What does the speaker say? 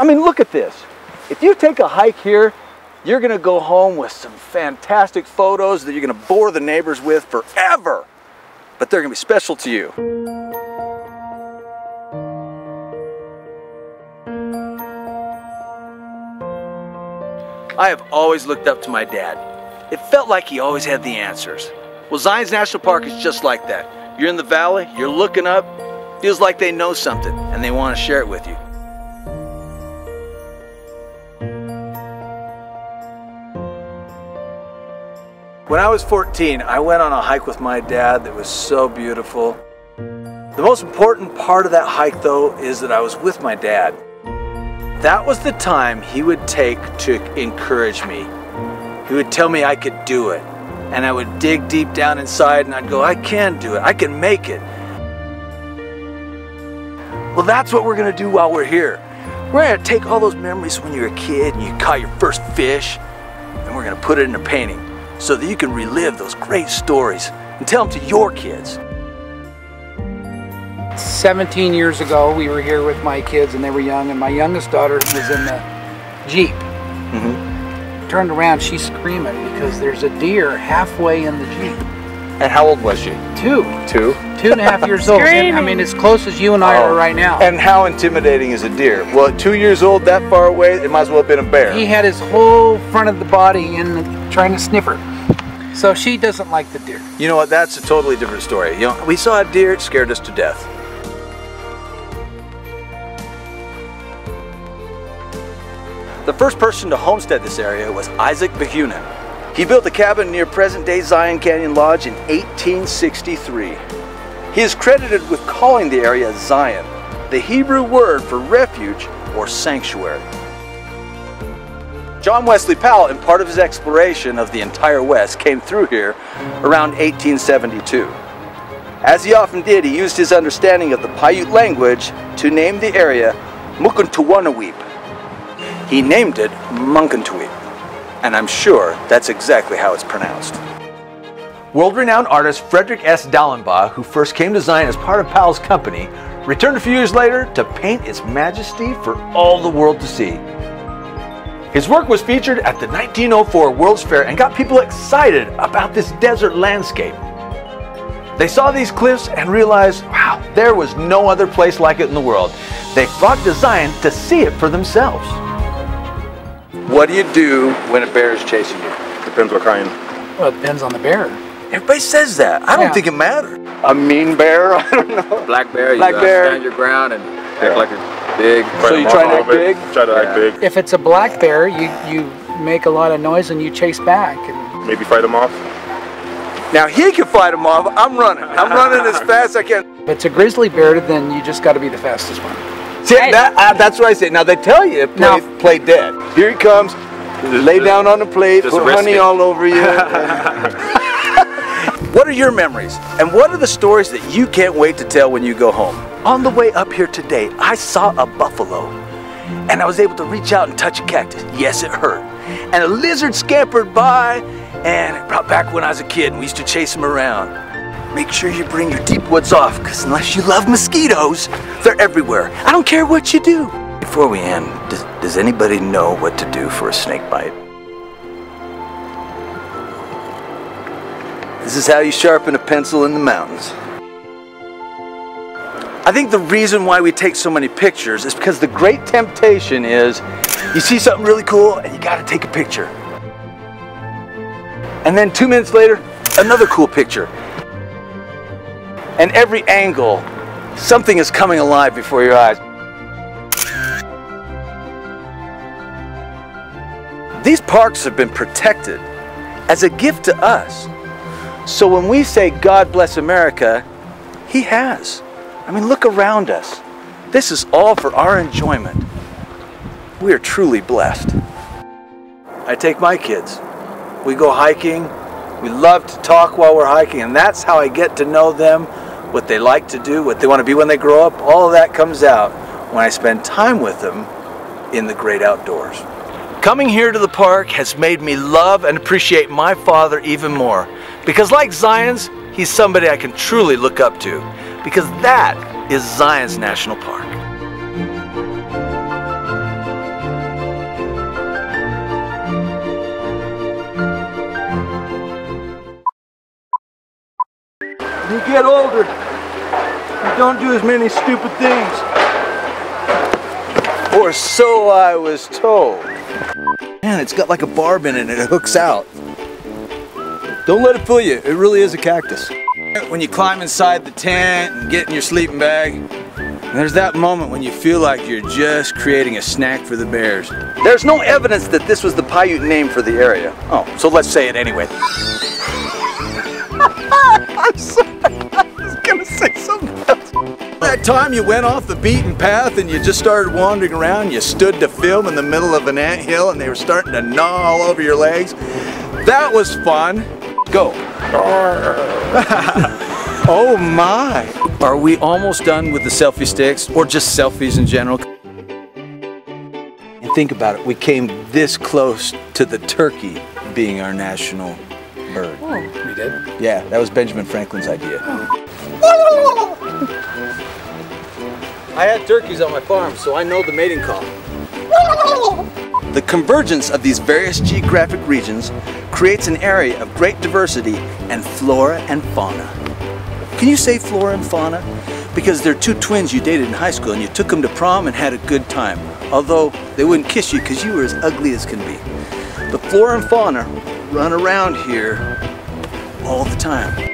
I mean, look at this. If you take a hike here, you're gonna go home with some fantastic photos that you're gonna bore the neighbors with forever. But they're gonna be special to you. I have always looked up to my dad. It felt like he always had the answers. Well, Zion's National Park is just like that. You're in the valley, you're looking up, feels like they know something and they want to share it with you. When I was 14, I went on a hike with my dad that was so beautiful. The most important part of that hike, though, is that I was with my dad. That was the time he would take to encourage me. He would tell me I could do it. And I would dig deep down inside and I'd go, I can do it. I can make it. Well, that's what we're going to do while we're here. We're going to take all those memories when you were a kid and you caught your first fish, and we're going to put it in a painting so that you can relive those great stories and tell them to your kids. 17 years ago, we were here with my kids and they were young, and my youngest daughter was in the Jeep. Mm-hmm. Turned around, she's screaming because there's a deer halfway in the Jeep. And how old was she? Two, Two. two and a half years old. And, I mean, as close as you and I are Oh. right now. And how intimidating is a deer? Well, at two years old, that far away, it might as well have been a bear. He had his whole front of the body in the, trying to sniff her. So she doesn't like the deer. You know what? That's a totally different story. You know, we saw a deer, it scared us to death. The first person to homestead this area was Isaac Behunin. He built a cabin near present-day Zion Canyon Lodge in 1863. He is credited with calling the area Zion, the Hebrew word for refuge or sanctuary. John Wesley Powell, and part of his exploration of the entire West, came through here around 1872. As he often did, he used his understanding of the Paiute language to name the area Mukuntuwanaweep. He named it Munkuntuweep, and I'm sure that's exactly how it's pronounced. World-renowned artist Frederick S. Dellenbaugh, who first came to Zion as part of Powell's company, returned a few years later to paint its majesty for all the world to see. His work was featured at the 1904 World's Fair and got people excited about this desert landscape. They saw these cliffs and realized, wow, there was no other place like it in the world. They flocked to to see it for themselves. What do you do when a bear is chasing you? Depends what kind. Well, it depends on the bear. Everybody says that. I don't Yeah. think it matters. A mean bear? I don't know. Black bear, you Black gotta bear. stand your ground and Yeah. act like a big. So you try to act big? Try to Yeah. act big. If it's a black bear, you, you make a lot of noise and you chase back. And Maybe fight them off. Now he can fight them off. I'm running. I'm running as fast as I can. if it's a grizzly bear, then you just got to be the fastest one. See, that, uh, that's what I say. Now they tell you play, Now- play dead. Here he comes. Lay down on the plate, put risk honey it. all over you. what are your memories? And what are the stories that you can't wait to tell when you go home? On the way up here today, I saw a buffalo. And I was able to reach out and touch a cactus. Yes, it hurt. And a lizard scampered by, and it brought back when I was a kid and we used to chase them around. Make sure you bring your deep woods off, because unless you love mosquitoes, they're everywhere. I don't care what you do. Before we end, does, does anybody know what to do for a snake bite? This is how you sharpen a pencil in the mountains. I think the reason why we take so many pictures is because the great temptation is you see something really cool and you gotta take a picture. And then two minutes later, another cool picture. And every angle, something is coming alive before your eyes. These parks have been protected as a gift to us. So when we say God bless America, He has. I mean, look around us. This is all for our enjoyment. We are truly blessed. I take my kids. We go hiking. We love to talk while we're hiking, and that's how I get to know them, what they like to do, what they want to be when they grow up. All of that comes out when I spend time with them in the great outdoors. Coming here to the park has made me love and appreciate my father even more. Because like Zion's, he's somebody I can truly look up to because that is Zion's National Park. You get older, you don't do as many stupid things. Or so I was told. Man, it's got like a barb in it and it hooks out. Don't let it fool you, it really is a cactus. When you climb inside the tent and get in your sleeping bag, there's that moment when you feel like you're just creating a snack for the bears. There's no evidence that this was the Paiute name for the area. Oh, so let's say it anyway. I'm sorry, I was gonna say something else. That time you went off the beaten path and you just started wandering around, you stood to film in the middle of an ant hill and they were starting to gnaw all over your legs. That was fun. Go. oh my. Are we almost done with the selfie sticks or just selfies in general? And think about it, we came this close to the turkey being our national bird. Oh, we did. Yeah, that was Benjamin Franklin's idea. I had turkeys on my farm, so I know the mating call. The convergence of these various geographic regions creates an area of great diversity and flora and fauna. Can you say flora and fauna? Because they're two twins you dated in high school and you took them to prom and had a good time. Although they wouldn't kiss you because you were as ugly as can be. The flora and fauna run around here all the time.